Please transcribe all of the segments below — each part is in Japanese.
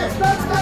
Let's go!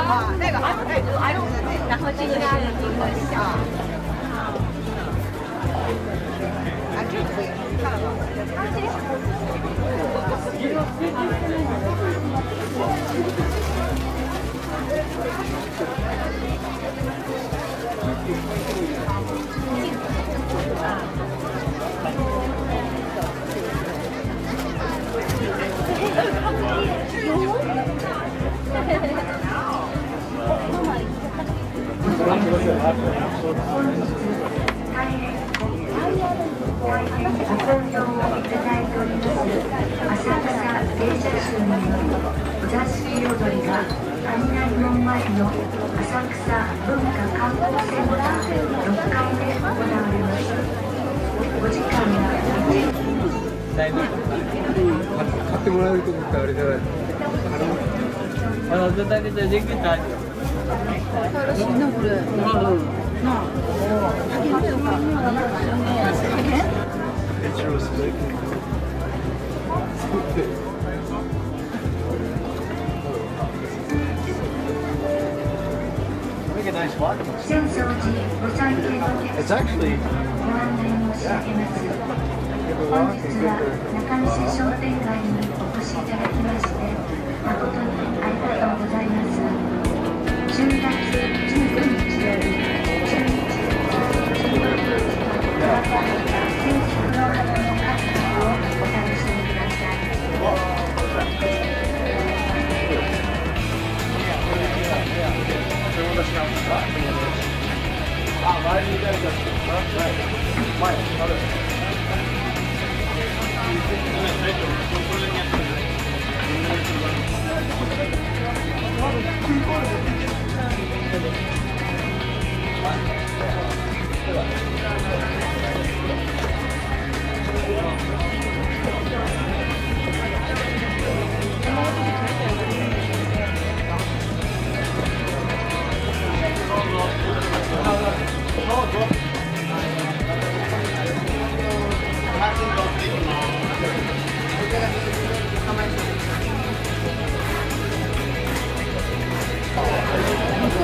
啊，那个啊，哎，然后这个是那个，啊，这个可以看？芸者集によるお座敷踊りが雷門前の浅草文化観光センター6階で行われますお時間は買ってもらえると思ったあれじゃないあの絶対でできたよ。楽しいなこれ。なあ。あげるよか。あげる浅草寺ご参詣のお客 It's 様 actually ご案内申し上げます本日は中西商店街にお越しいただきまして誠にありがとうございます10月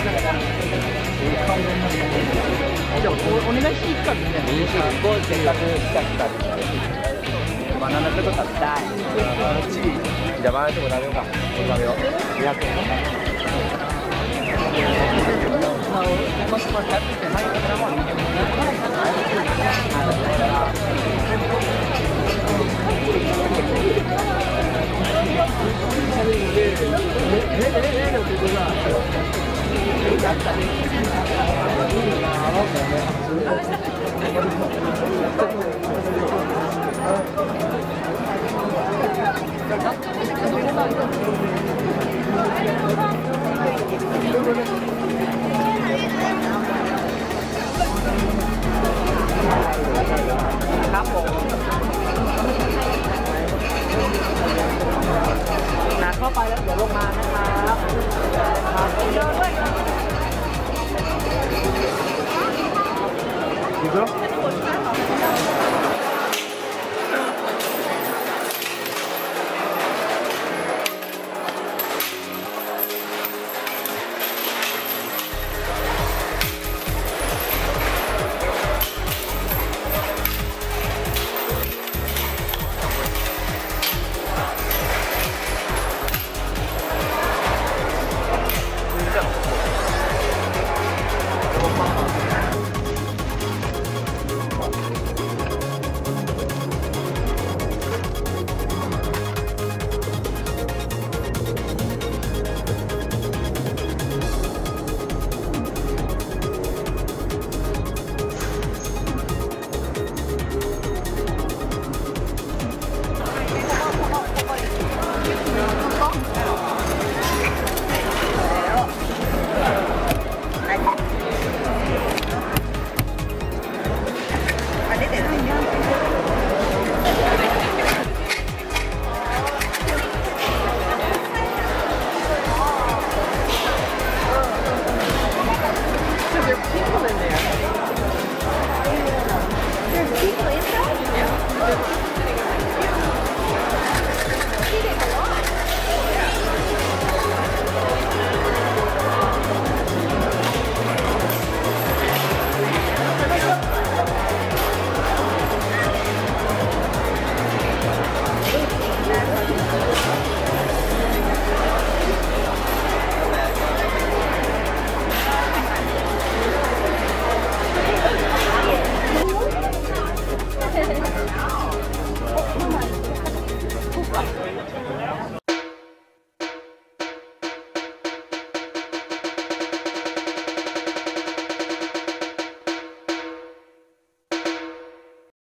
じゃあお願いしていいかみんで。いい、せっかく来た来た。バナナとか？食べたい。じゃあバナナとか食べようか。食べよう。200円。Apple.